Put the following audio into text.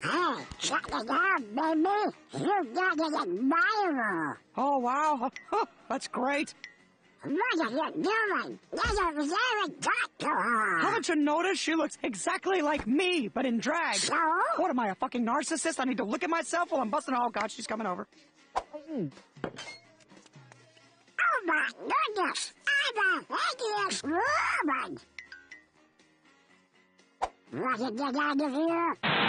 Hey, check it out, baby. You got an admirer. Oh, wow. That's great. What at you doing? There's a very doctor? to. Haven't you noticed she looks exactly like me, but in drag? So? What am I, a fucking narcissist? I need to look at myself while I'm busting. Oh, God, she's coming over. Oh my goodness! I'm a hideous woman! What did you get out?